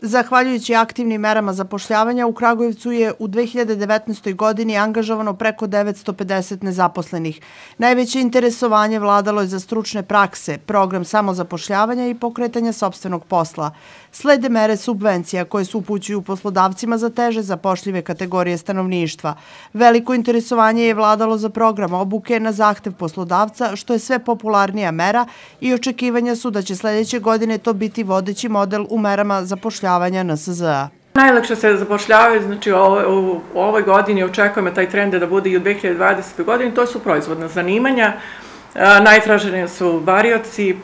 Zahvaljujući aktivnim merama zapošljavanja, u Kragujevcu je u 2019. godini angažovano preko 950 nezaposlenih. Najveće interesovanje vladalo je za stručne prakse, program samozapošljavanja i pokretanja sobstvenog posla. Slede mere subvencija koje se upućuju poslodavcima za teže zapošljive kategorije stanovništva. Veliko interesovanje je vladalo za program obuke na zahtev poslodavca, što je sve popularnija mera i očekivanja su da će sledeće godine to biti vodeći model u merama zapošljavanja NSZ-a. Najlakše se zapošljavaju, znači u ovoj godini očekujemo taj trend da bude i u 2020. godini, to su proizvodna zanimanja, najtraženije su varioci,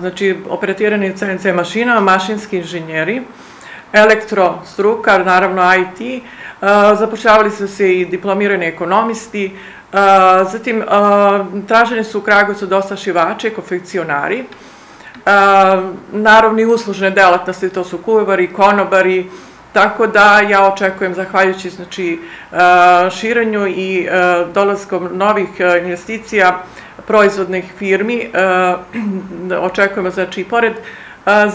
znači operatirani CNC mašinama, mašinski inženjeri, elektro struka, naravno IT, zapošljavali su se i diplomirani ekonomisti, zatim traženi su u Kragovicu dosta šivače, konfekcionari, naravno i uslužne delatnosti, to su kuvari, konobari, tako da ja očekujem, zahvaljujući znači, širenju i dolazkom novih investicija, proizvodnih firmi. Očekujemo, znači, pored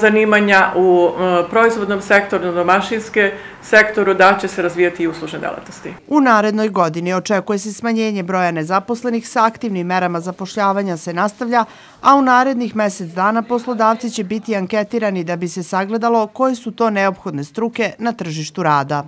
zanimanja u proizvodnom sektoru, domašinske sektoru, da će se razvijati i uslužne delatnosti. U narednoj godini očekuje se smanjenje broja nezaposlenih sa aktivnim merama zapošljavanja se nastavlja, a u narednih mesec dana poslodavci će biti anketirani da bi se sagledalo koje su to neophodne struke na tržištu rada.